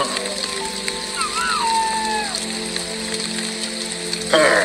Uh-huh. Uh. Uh.